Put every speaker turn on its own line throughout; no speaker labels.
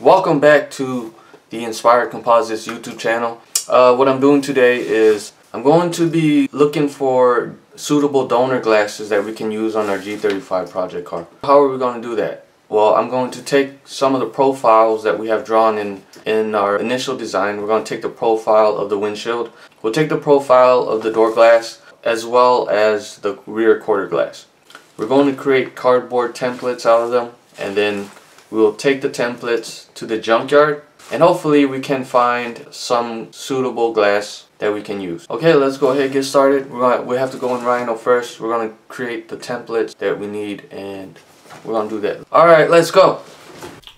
Welcome back to the Inspire Composites YouTube channel. Uh, what I'm doing today is I'm going to be looking for suitable donor glasses that we can use on our G35 project car. How are we going to do that? Well, I'm going to take some of the profiles that we have drawn in, in our initial design. We're going to take the profile of the windshield. We'll take the profile of the door glass as well as the rear quarter glass. We're going to create cardboard templates out of them and then we'll take the templates to the junkyard and hopefully we can find some suitable glass that we can use. Okay, let's go ahead and get started. We're gonna, we have to go in Rhino first. We're to create the templates that we need and we're to do that. Alright, let's go.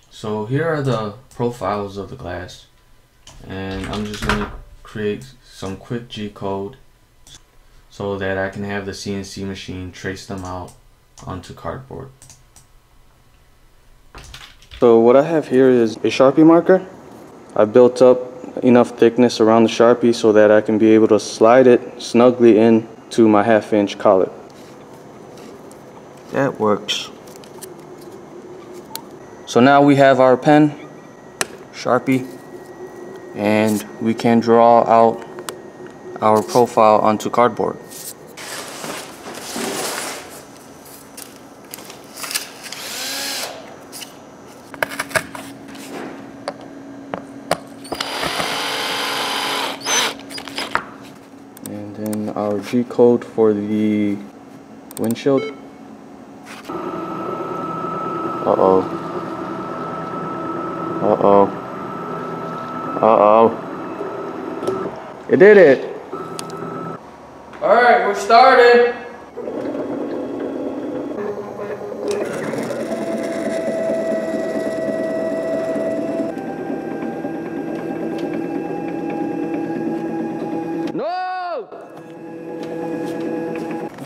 So here are the profiles of the glass and I'm just to create some quick G-code so that I can have the CNC machine trace them out onto cardboard.
So what I have here is a Sharpie marker. I built up enough thickness around the Sharpie so that I can be able to slide it snugly in to my half inch collet. That works. So now we have our pen, Sharpie, and we can draw out our profile onto cardboard. And then our G code for the windshield. Uh-oh. Uh-oh. Uh-oh. It did it.
Alright, we're started.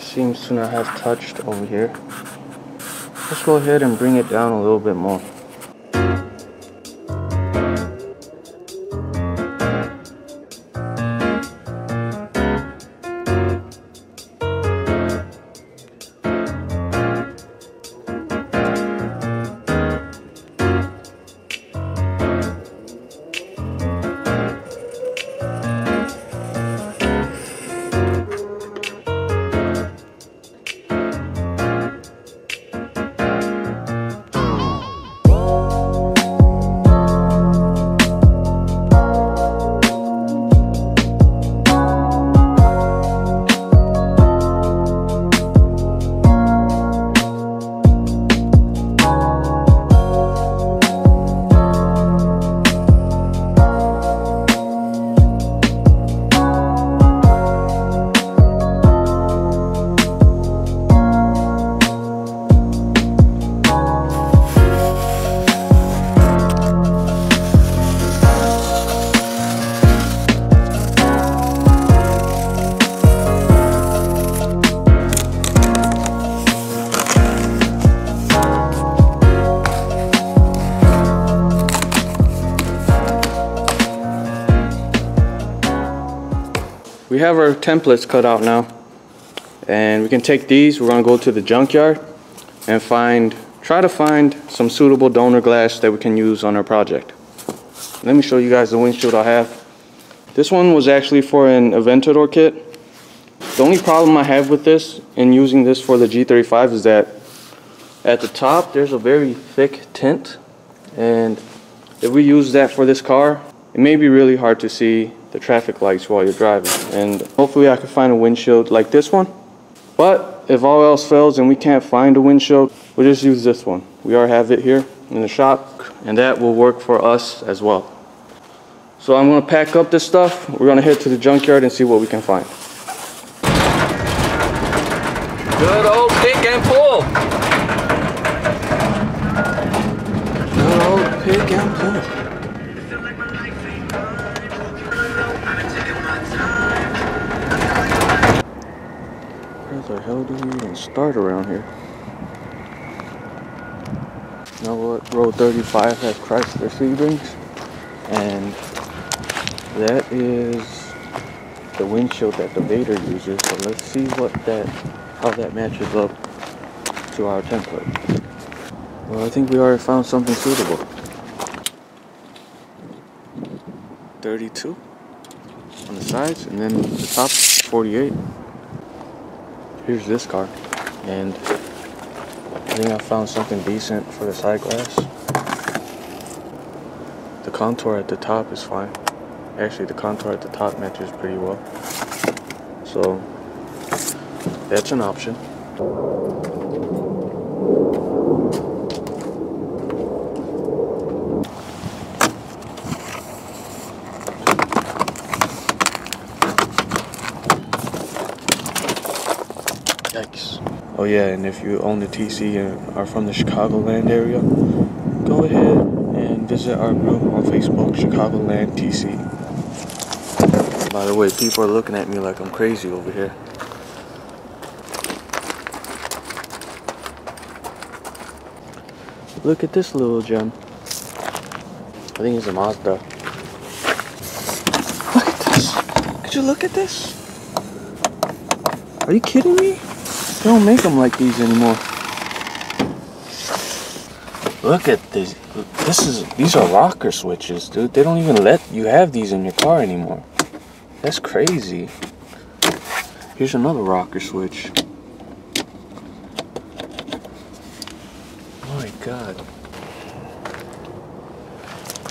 Seems to not have touched over here. Let's go ahead and bring it down a little bit more. We have our templates cut out now. And we can take these, we're gonna go to the junkyard and find, try to find some suitable donor glass that we can use on our project. Let me show you guys the windshield I have. This one was actually for an Aventador kit. The only problem I have with this and using this for the G35 is that at the top there's a very thick tint and if we use that for this car, it may be really hard to see the traffic lights while you're driving. And hopefully I can find a windshield like this one. But if all else fails and we can't find a windshield, we'll just use this one. We already have it here in the shop and that will work for us as well. So I'm gonna pack up this stuff. We're gonna head to the junkyard and see what we can find.
Good old pick and pull.
Good old pick and pull. Hell do we even start around here? You know what? Road 35 has Chrysler Sebrings. And that is the windshield that the Vader uses. So let's see what that, how that matches up to our template. Well, I think we already found something suitable. 32 on the sides, and then the top 48. Here's this car, and I think I found something decent for the side glass. The contour at the top is fine. Actually, the contour at the top matches pretty well. So, that's an option. Oh yeah, and if you own the TC and are from the Chicagoland area, go ahead and visit our group on Facebook, Chicagoland TC. By the way, people are looking at me like I'm crazy over here. Look at this little gem. I think it's a Mazda. Look at this. Could you look at this? Are you kidding me? They don't make them like these anymore. Look at this. This is these are rocker switches, dude. They don't even let you have these in your car anymore. That's crazy. Here's another rocker switch. Oh my god.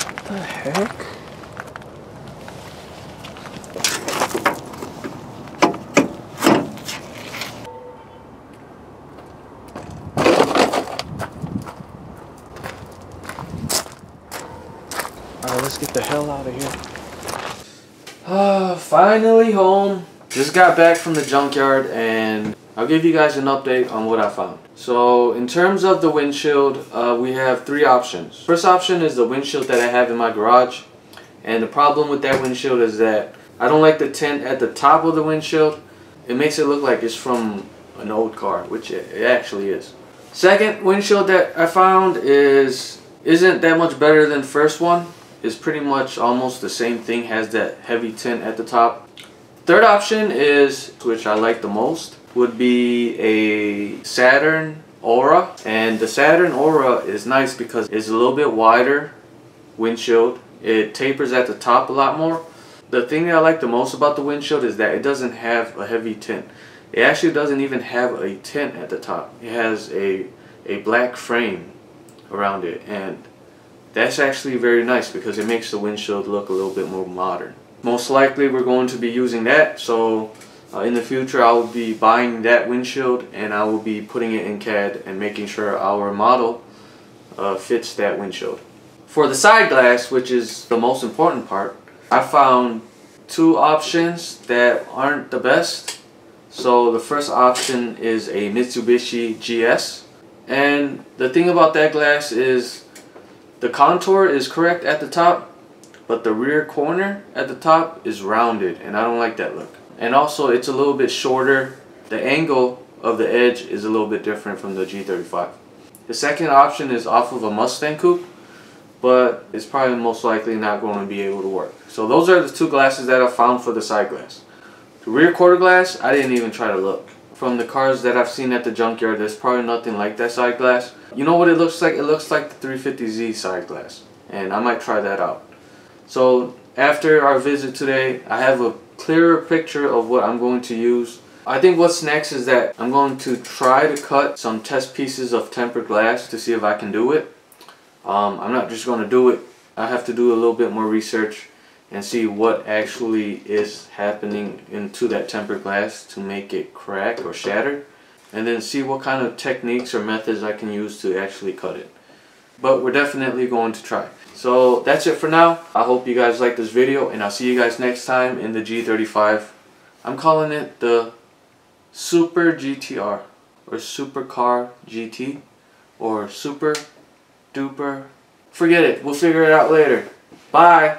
What the heck? Alright, let's get the hell out of here.
Uh, finally home. Just got back from the junkyard and I'll give you guys an update on what I found. So in terms of the windshield, uh, we have three options. First option is the windshield that I have in my garage. And the problem with that windshield is that I don't like the tint at the top of the windshield. It makes it look like it's from an old car, which it, it actually is. Second windshield that I found is isn't that much better than first one. It's pretty much almost the same thing, has that heavy tint at the top. Third option is, which I like the most, would be a Saturn Aura. And the Saturn Aura is nice because it's a little bit wider windshield. It tapers at the top a lot more. The thing that I like the most about the windshield is that it doesn't have a heavy tint. It actually doesn't even have a tint at the top. It has a, a black frame around it and that's actually very nice because it makes the windshield look a little bit more modern. Most likely we're going to be using that so uh, in the future I will be buying that windshield and I will be putting it in CAD and making sure our model uh, fits that windshield. For the side glass, which is the most important part, I found two options that aren't the best. So the first option is a Mitsubishi GS. And the thing about that glass is the contour is correct at the top, but the rear corner at the top is rounded and I don't like that look. And also it's a little bit shorter. The angle of the edge is a little bit different from the G35. The second option is off of a Mustang Coupe, but it's probably most likely not going to be able to work. So those are the two glasses that I found for the side glass. The rear quarter glass, I didn't even try to look. From the cars that I've seen at the junkyard, there's probably nothing like that side glass. You know what it looks like? It looks like the 350Z side glass. And I might try that out. So after our visit today, I have a clearer picture of what I'm going to use. I think what's next is that I'm going to try to cut some test pieces of tempered glass to see if I can do it. Um, I'm not just going to do it. I have to do a little bit more research and see what actually is happening into that tempered glass to make it crack or shatter and then see what kind of techniques or methods I can use to actually cut it. But we're definitely going to try. So that's it for now. I hope you guys like this video and I'll see you guys next time in the G35. I'm calling it the Super GTR or Supercar GT or Super Duper. Forget it. We'll figure it out later. Bye.